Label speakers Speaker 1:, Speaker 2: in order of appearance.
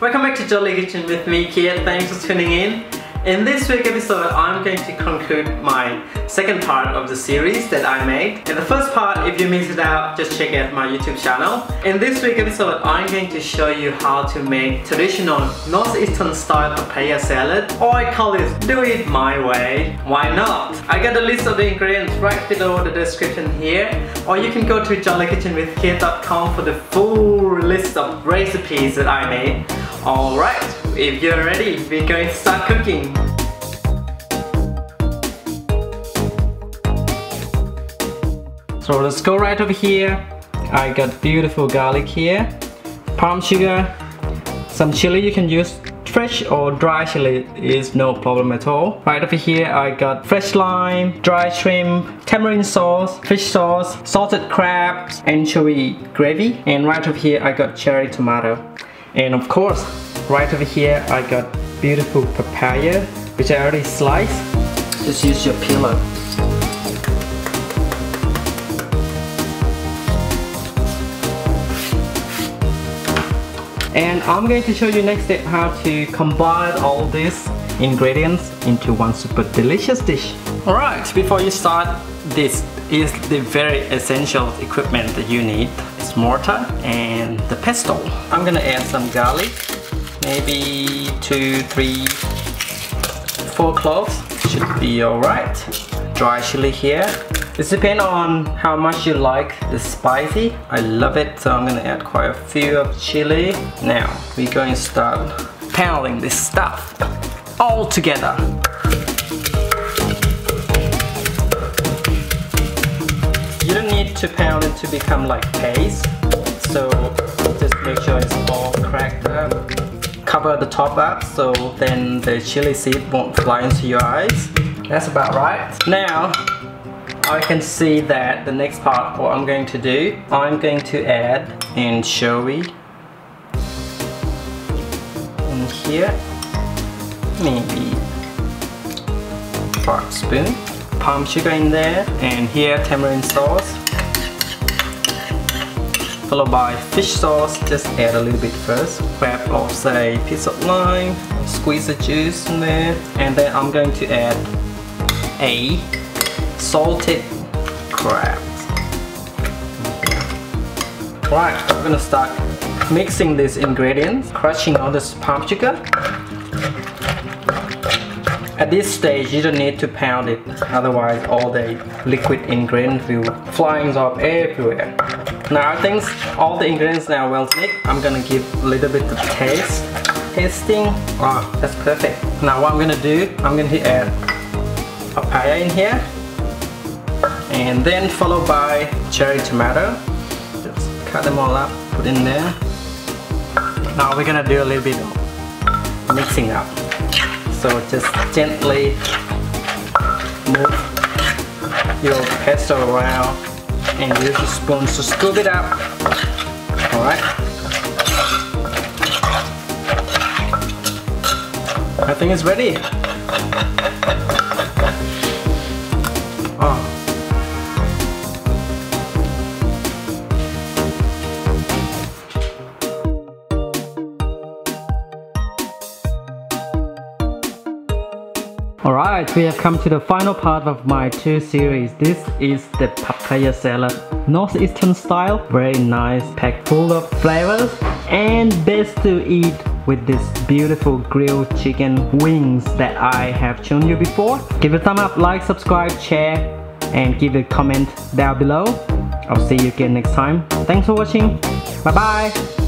Speaker 1: Welcome back to Jolly Kitchen with me, Kiet. Thanks for tuning in. In this week's episode, I'm going to conclude my second part of the series that I made. In the first part, if you missed it out, just check out my YouTube channel. In this week's episode, I'm going to show you how to make traditional Northeastern style papaya salad, or I call it do it my way. Why not? I got a list of the ingredients right below the description here, or you can go to jollykitchenwithkiet.com for the full list of recipes that I made. Alright, if you're ready, we're going to start cooking. So let's go right over here. I got beautiful garlic here, palm sugar, some chili you can use fresh or dry chili is no problem at all. Right over here I got fresh lime, dry shrimp, tamarind sauce, fish sauce, salted crabs, anchovy gravy and right over here I got cherry tomato. And of course, right over here I got beautiful papaya, which I already sliced. Just use your peeler. And I'm going to show you next step how to combine all these ingredients into one super delicious dish. Alright, before you start, this is the very essential equipment that you need. It's mortar and the pestle. I'm gonna add some garlic, maybe two, three, four cloves. Should be alright. Dry chili here. It depends on how much you like the spicy. I love it, so I'm gonna add quite a few of chili. Now, we're going to start pounding this stuff all together. Don't need to pound it to become like paste. So just make sure it's all cracked up. Cover the top up so then the chili seed won't fly into your eyes. That's about right. Now, I can see that the next part, what I'm going to do, I'm going to add anchovy in here, maybe part spoon palm sugar in there and here tamarind sauce followed by fish sauce. Just add a little bit first. Grab off say piece of lime squeeze the juice in there and then I'm going to add a salted crab. Right I'm gonna start mixing these ingredients crushing all this palm sugar at this stage, you don't need to pound it, otherwise all the liquid ingredients will flying off everywhere. Now I think all the ingredients now well mixed. I'm gonna give a little bit of taste. Tasting, oh, that's perfect. Now what I'm gonna do, I'm going to add papaya in here. And then followed by cherry tomato. Just cut them all up, put in there. Now we're gonna do a little bit of mixing up. So just gently move your pestle around and use a spoon to scoop it up. Alright. I think it's ready. Oh. Alright, we have come to the final part of my two series. This is the papaya salad. Northeastern style, very nice, packed full of flavors and best to eat with this beautiful grilled chicken wings that I have shown you before. Give it a thumb up, like, subscribe, share and give a comment down below. I'll see you again next time. Thanks for watching. Bye bye.